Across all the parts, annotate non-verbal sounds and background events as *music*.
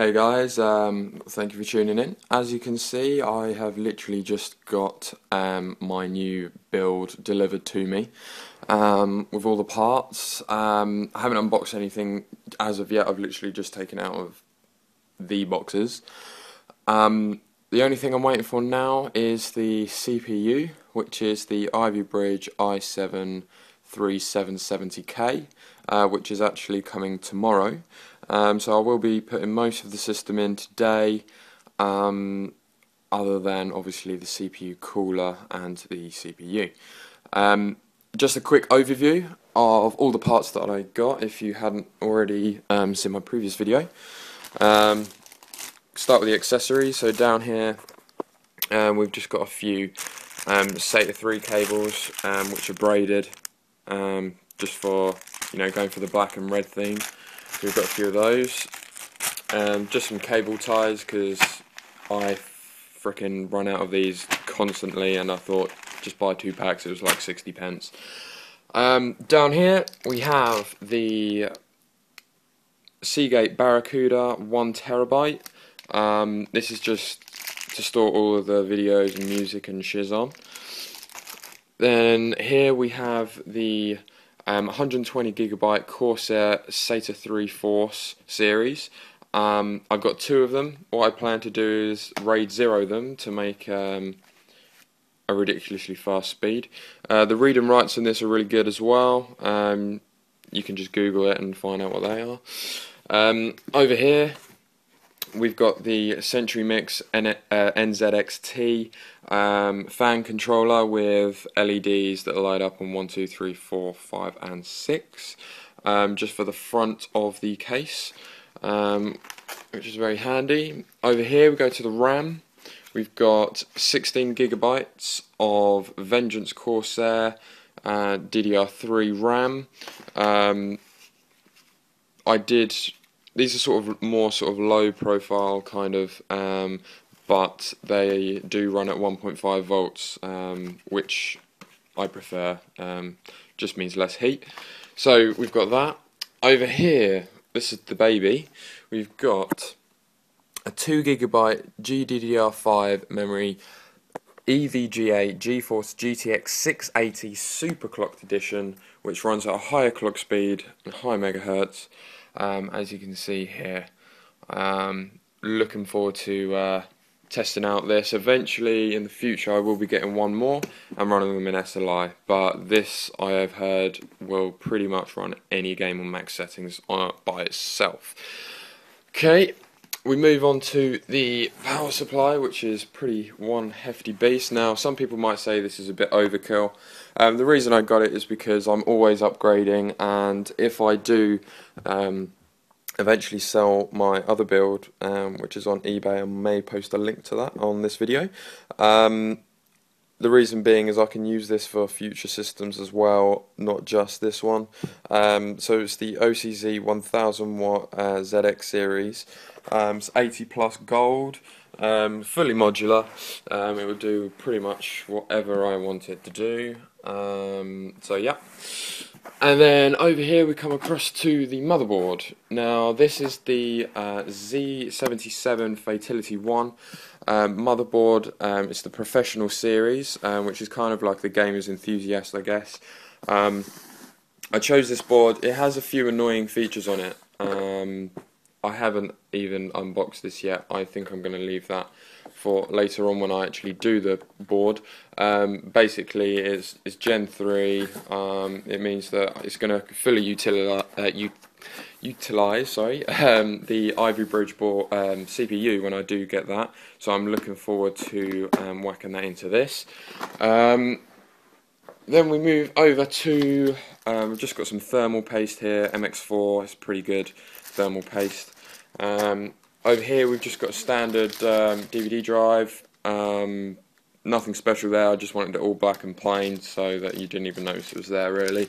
Hey guys, um, thank you for tuning in. As you can see, I have literally just got um, my new build delivered to me um, with all the parts. Um, I haven't unboxed anything as of yet, I've literally just taken out of the boxes. Um, the only thing I'm waiting for now is the CPU, which is the Ivy Bridge i7 3770K, uh, which is actually coming tomorrow. Um, so I will be putting most of the system in today, um, other than obviously the CPU cooler and the CPU. Um, just a quick overview of all the parts that I got if you hadn't already um, seen my previous video. Um, start with the accessories, so down here um, we've just got a few SATA 3 cables which are braided just for you know going for the black and red theme. So we've got a few of those. Um, just some cable ties because I freaking run out of these constantly and I thought just buy two packs, it was like 60 pence. Um, down here we have the Seagate Barracuda 1 terabyte. Um, this is just to store all of the videos and music and shiz on. Then here we have the um, 120 gigabyte Corsair SATA 3 Force series. Um, I've got two of them. What I plan to do is RAID zero them to make um, a ridiculously fast speed. Uh, the read and writes on this are really good as well. Um, you can just Google it and find out what they are. Um, over here, we've got the Sentry Mix N uh, NZXT um, fan controller with LEDs that light up on 1, 2, 3, 4, 5 and 6 um, just for the front of the case um, which is very handy. Over here we go to the RAM. We've got 16 gigabytes of Vengeance Corsair uh, DDR3 RAM. Um, I did these are sort of more sort of low profile kind of um, but they do run at 1.5 volts um, which I prefer um, just means less heat. So we've got that. Over here this is the baby. We've got a 2 gigabyte GDDR5 memory EVGA GeForce GTX 680 superclocked edition which runs at a higher clock speed and high megahertz um, as you can see here. Um, looking forward to uh, testing out this. Eventually, in the future, I will be getting one more and running them in SLI, but this I have heard will pretty much run any game on max settings on, by itself. Okay, we move on to the power supply, which is pretty one hefty beast. Now, some people might say this is a bit overkill. Um, the reason I got it is because I'm always upgrading, and if I do um, eventually sell my other build, um, which is on eBay, I may post a link to that on this video. The reason being is I can use this for future systems as well, not just this one. Um, so it's the OCZ 1000 watt uh, ZX series. Um, it's 80 plus gold, um, fully modular. Um, it will do pretty much whatever I want it to do. Um, so yeah. And then over here we come across to the motherboard. Now this is the uh, Z77 Fatality 1 um, motherboard. Um, it's the professional series, um, which is kind of like the gamer's enthusiast, I guess. Um, I chose this board. It has a few annoying features on it. I haven't even unboxed this yet. I think I'm going to leave that for later on when I actually do the board. Um, basically, it's, it's Gen 3. Um, it means that it's going to fully utilize, uh, utilize sorry, *laughs* um, the Ivy Bridge board, um, CPU when I do get that. So I'm looking forward to um, whacking that into this. Um, then we move over to, we've just got some thermal paste here, MX4, it's pretty good thermal paste. Um, over here we've just got a standard um, DVD drive, um, nothing special there, I just wanted it all black and plain so that you didn't even notice it was there really.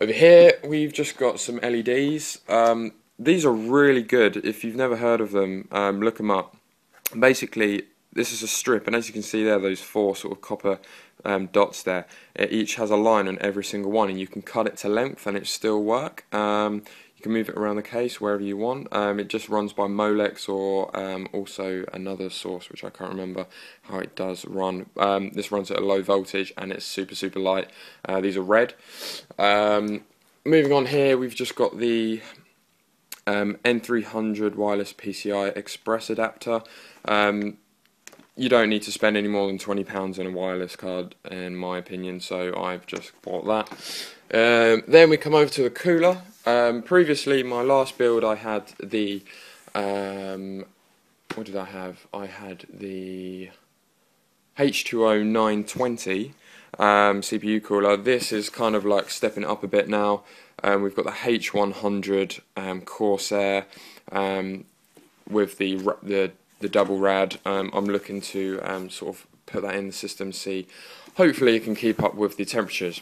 Over here we've just got some LEDs, um, these are really good, if you've never heard of them, um, look them up. Basically this is a strip and as you can see there those four sort of copper um, dots there it each has a line on every single one and you can cut it to length and it still work. Um, can move it around the case wherever you want. Um, it just runs by Molex or um, also another source which I can't remember how it does run. Um, this runs at a low voltage and it's super super light. Uh, these are red. Um, moving on here we've just got the um, N300 wireless PCI Express adapter. Um, you don't need to spend any more than £20 on a wireless card in my opinion so I've just bought that. Um, then we come over to the cooler. Um, previously my last build I had the um, what did I have? I had the H2O 920 um, CPU cooler. This is kind of like stepping up a bit now. Um, we've got the H100 um, Corsair with the the the double rad. Um, I'm looking to um, sort of put that in the system, see hopefully it can keep up with the temperatures.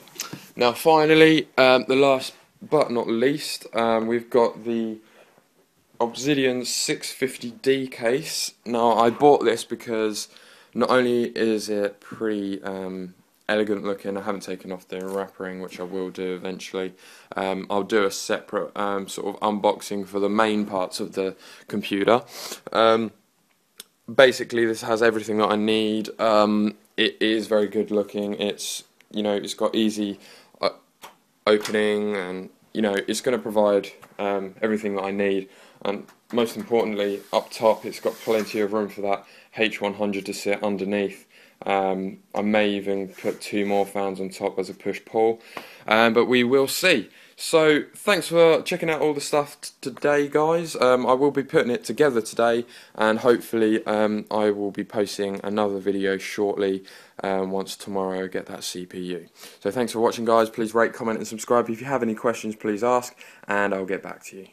Now finally, um, the last but not least, um, we've got the Obsidian 650D case. Now I bought this because not only is it pretty um, elegant looking. I haven't taken off the wrapping, which I will do eventually. Um, I'll do a separate um, sort of unboxing for the main parts of the computer. Um, basically this has everything that I need. Um, it is very good looking. It's you know it's got easy uh, opening and you know it's going to provide um, everything that I need. And most importantly, up top it's got plenty of room for that H100 to sit underneath. Um, I may even put two more fans on top as a push pull, um, but we will see. So thanks for checking out all the stuff today guys. Um, I will be putting it together today and hopefully um, I will be posting another video shortly um, once tomorrow I get that CPU. So thanks for watching guys. Please rate, comment and subscribe. If you have any questions please ask and I'll get back to you.